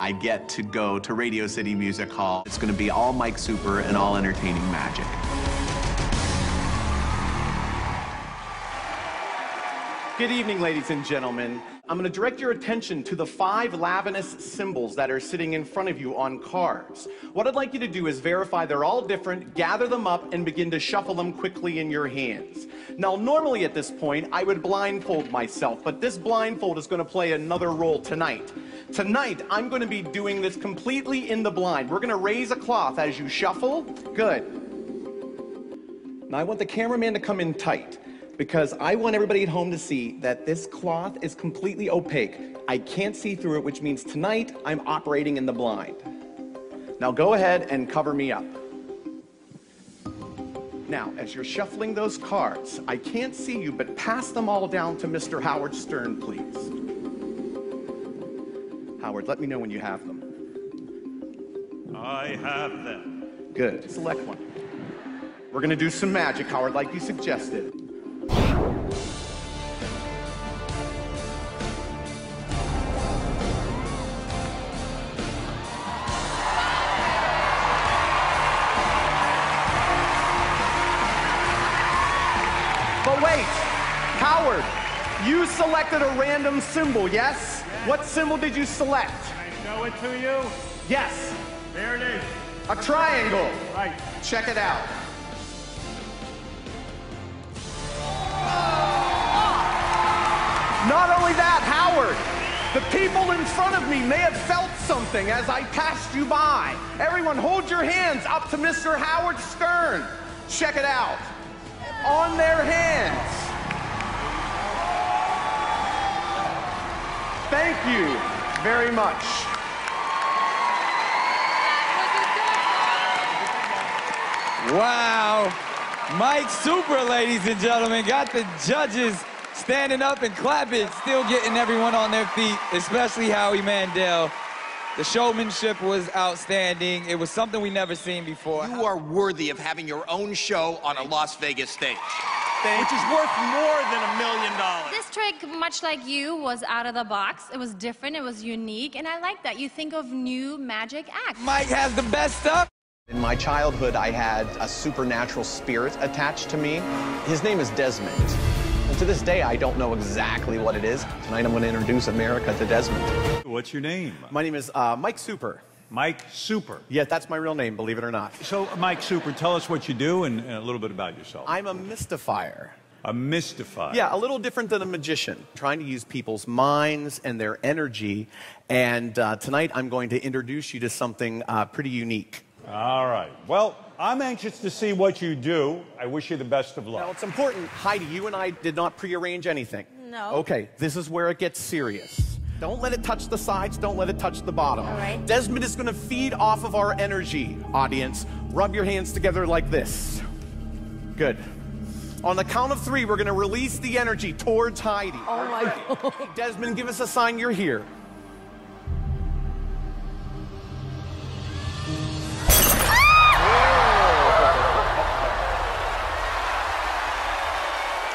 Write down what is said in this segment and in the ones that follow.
I get to go to Radio City Music Hall. It's going to be all Mike Super and all entertaining magic. Good evening, ladies and gentlemen. I'm going to direct your attention to the five Lavinus symbols that are sitting in front of you on cards. What I'd like you to do is verify they're all different, gather them up, and begin to shuffle them quickly in your hands. Now, normally at this point, I would blindfold myself, but this blindfold is going to play another role tonight. Tonight, I'm going to be doing this completely in the blind. We're going to raise a cloth as you shuffle. Good. Now, I want the cameraman to come in tight because I want everybody at home to see that this cloth is completely opaque. I can't see through it, which means tonight I'm operating in the blind. Now go ahead and cover me up. Now, as you're shuffling those cards, I can't see you, but pass them all down to Mr. Howard Stern, please. Howard, let me know when you have them. I have them. Good. Select one. We're going to do some magic, Howard, like you suggested. But wait, Howard, you selected a random symbol, yes? What symbol did you select? I show it to you. Yes, There it is. a triangle. Right. Check it out. Not only that, Howard, the people in front of me may have felt something as I passed you by. Everyone, hold your hands up to Mr. Howard Stern. Check it out. On their hands. Thank you very much. Wow. Mike Super, ladies and gentlemen, got the judges standing up and clapping, still getting everyone on their feet, especially Howie Mandel. The showmanship was outstanding. It was something we never seen before. You are worthy of having your own show on a Las Vegas stage. Which is worth more than a million dollars. This trick, much like you, was out of the box. It was different, it was unique, and I like that. You think of new magic acts. Mike has the best stuff. In my childhood, I had a supernatural spirit attached to me. His name is Desmond. And to this day, I don't know exactly what it is. Tonight, I'm going to introduce America to Desmond. What's your name? My name is uh, Mike Super. Mike Super. Yeah, that's my real name, believe it or not. So, Mike Super, tell us what you do and, and a little bit about yourself. I'm a mystifier. a mystifier. Yeah, a little different than a magician, trying to use people's minds and their energy. And uh, tonight, I'm going to introduce you to something uh, pretty unique. All right. Well, I'm anxious to see what you do. I wish you the best of luck. Now, it's important, Heidi, you and I did not prearrange anything. No. Okay, this is where it gets serious. Don't let it touch the sides, don't let it touch the bottom. All right. Desmond is gonna feed off of our energy, audience. Rub your hands together like this. Good. On the count of three, we're gonna release the energy towards Heidi. Oh my God. Desmond, give us a sign you're here.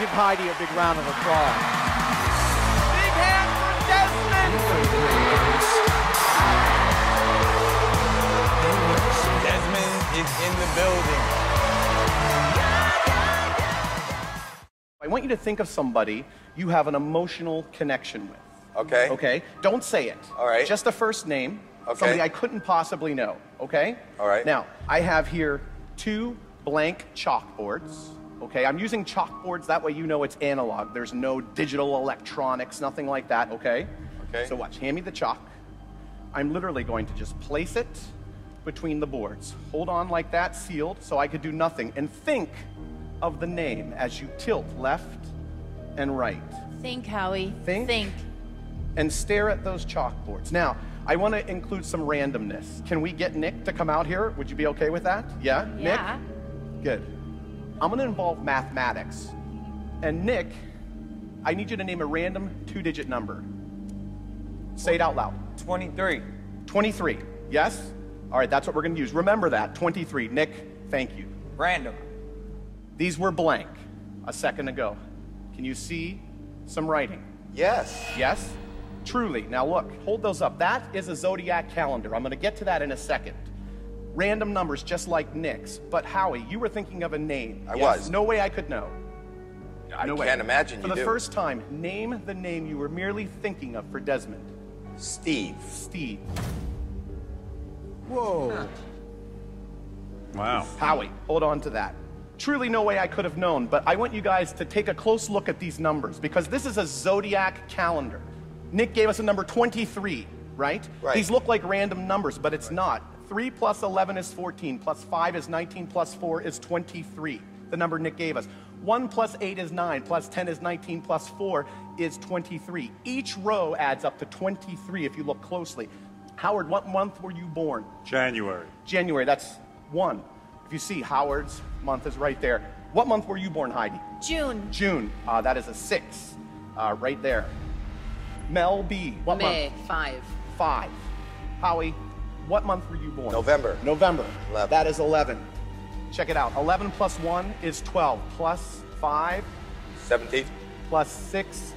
Give Heidi a big round of applause. I want you to think of somebody you have an emotional connection with. Okay. Okay? Don't say it. All right. Just a first name. Okay. Somebody I couldn't possibly know. Okay? All right. Now, I have here two blank chalkboards. Okay? I'm using chalkboards, that way you know it's analog. There's no digital electronics, nothing like that, okay? Okay. So watch, hand me the chalk. I'm literally going to just place it between the boards. Hold on like that, sealed, so I could do nothing. And think of the name as you tilt left and right. Think, Howie. Think? Think. and stare at those chalkboards. Now, I want to include some randomness. Can we get Nick to come out here? Would you be okay with that? Yeah? Yeah. Nick? Good. I'm going to involve mathematics. And Nick, I need you to name a random two digit number. Say it out loud 23. 23. Yes? All right, that's what we're going to use. Remember that 23. Nick, thank you. Random. These were blank a second ago. Can you see some writing? Yes. Yes? Truly. Now look, hold those up. That is a zodiac calendar. I'm going to get to that in a second. Random numbers just like Nick's. But Howie, you were thinking of a name. I Yes, was. No way I could know. I No way. can't imagine you. For the do. first time, name the name you were merely thinking of for Desmond. Steve. Steve. Whoa. Wow. Howie, hold on to that. Truly no way I could have known, but I want you guys to take a close look at these numbers because this is a zodiac calendar. Nick gave us a number 23, right? Right. These look like random numbers, but it's not. 3 plus 11 is 14, plus 5 is 19, plus 4 is 23, the number Nick gave us. 1 plus 8 is 9, plus 10 is 19, plus 4 is 23. Each row adds up to 23 if you look closely. Howard, what month were you born? January. January, that's one. If you see Howard's month is right there. What month were you born, Heidi? June. June. Uh, that is a six, uh, right there. Mel B. What month? May, five. Five. Howie, what month were you born? November. November. Eleven. That is 11. Check it out. 11 plus 1 is 12. Plus 5 17. plus 6,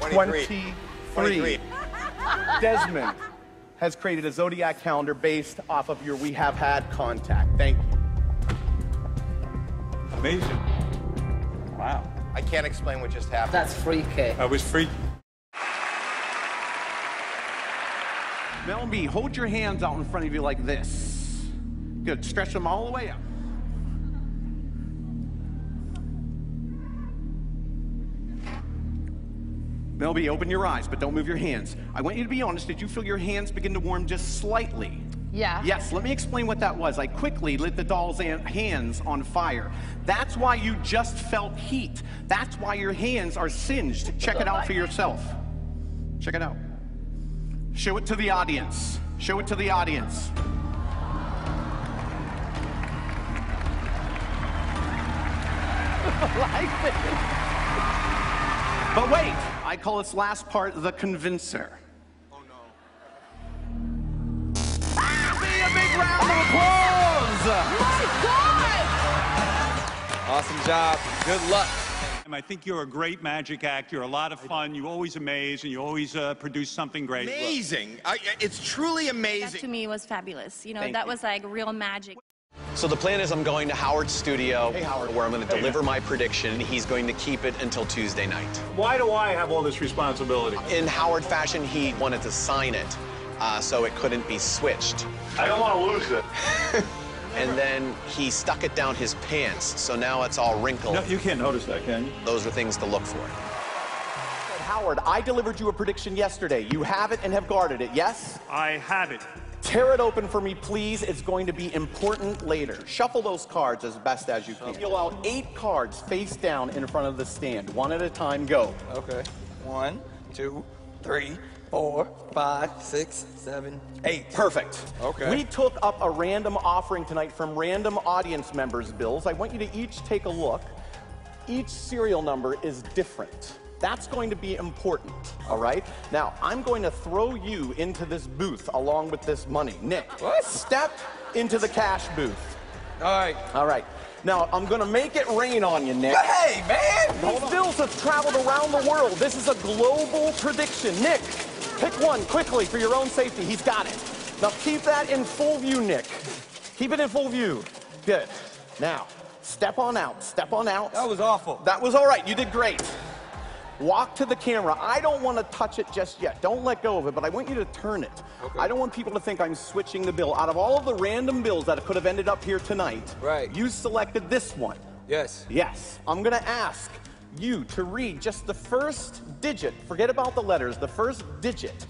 23. 23. 23. Desmond has created a zodiac calendar based off of your We Have Had contact. Thank you. Amazing. Wow. I can't explain what just happened. That's freaky. I was freaky. Mel B, hold your hands out in front of you like this. Good. Stretch them all the way out. Mel B, open your eyes, but don't move your hands. I want you to be honest. Did you feel your hands begin to warm just slightly? Yeah. Yes, let me explain what that was. I quickly lit the doll's hands on fire. That's why you just felt heat. That's why your hands are singed. Check it out for yourself. Check it out. Show it to the audience. Show it to the audience. But wait, I call this last part the convincer. Oh no. Be a big round of applause! Awesome job. Good luck. I think you're a great magic act. You're a lot of fun. You always amaze, and you always uh, produce something great. Amazing. I, it's truly amazing. That to me was fabulous. You know, Thank that you. was like real magic. So the plan is I'm going to Howard's studio Hey, Howard. where I'm going to deliver my prediction and he's going to keep it until Tuesday night. Why do I have all this responsibility? In Howard fashion, he wanted to sign it uh, so it couldn't be switched. I don't want to lose it. And then he stuck it down his pants, so now it's all wrinkled. No, you can't notice that, can you? Those are things to look for. Howard, I delivered you a prediction yesterday. You have it and have guarded it, yes? I have it. Tear it open for me, please. It's going to be important later. Shuffle those cards as best as you can. You'll out eight cards face down in front of the stand. One at a time, go. Okay. One, two, three, four, five, six, seven, eight. Perfect. Okay. We took up a random offering tonight from random audience members' bills. I want you to each take a look. Each serial number is different. That's going to be important, all right? Now, I'm going to throw you into this booth along with this money. Nick, What? step into the cash booth. All right. All right. Now, I'm going to make it rain on you, Nick. Hey, man! These bills have traveled around the world. This is a global prediction. Nick, pick one quickly for your own safety. He's got it. Now keep that in full view, Nick. Keep it in full view. Good. Now, step on out. Step on out. That was awful. That was all right. You did great. Walk to the camera. I don't want to touch it just yet. Don't let go of it, but I want you to turn it. Okay. I don't want people to think I'm switching the bill. Out of all of the random bills that could have ended up here tonight, Right. you selected this one. Yes. Yes. I'm going to ask you to read just the first digit. Forget about the letters. The first digit.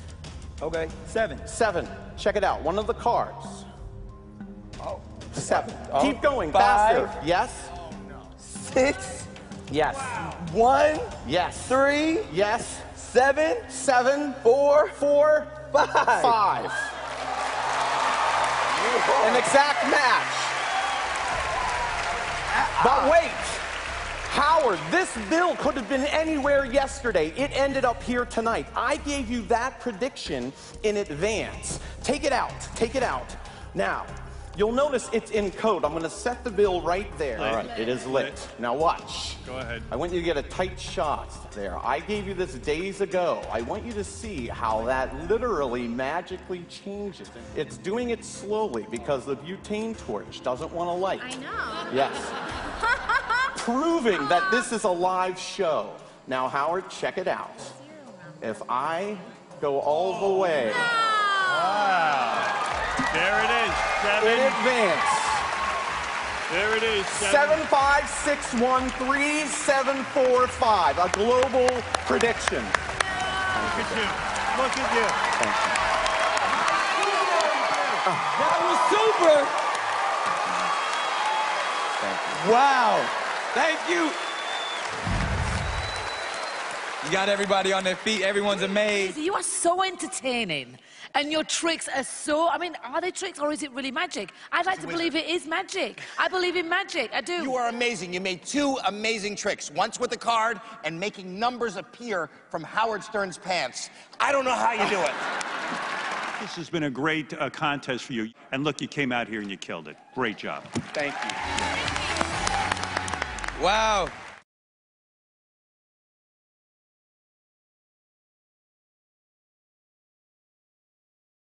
Okay. Seven. Seven. Check it out. One of the cards. Oh. Seven. Oh. Keep going. Five. Faster. Yes. Oh, Six. Yes. One. Yes. Three. Yes. Seven. Seven. Four. Four. Five. Five. An exact match. But wait. Howard, this bill could have been anywhere yesterday. It ended up here tonight. I gave you that prediction in advance. Take it out. Take it out. Now, You'll notice it's in code. I'm going to set the bill right there. All right, it is lit. Now watch. Go ahead. I want you to get a tight shot there. I gave you this days ago. I want you to see how that literally magically changes. It's doing it slowly because the butane torch doesn't want to light. I know. Yes. Proving that ah. this is a live show. Now, Howard, check it out. If I go all the way Wow. There it is. In advance, There it is. 75613 a global prediction. Look at you. Look at you. That was super. Wow. Thank you. You got everybody on their feet. Everyone's amazed. You are so entertaining. And your tricks are so, I mean, are they tricks or is it really magic? I'd like to believe it is magic. I believe in magic. I do. You are amazing. You made two amazing tricks. Once with a card and making numbers appear from Howard Stern's pants. I don't know how you do it. This has been a great uh, contest for you. And look, you came out here and you killed it. Great job. Thank you. Wow.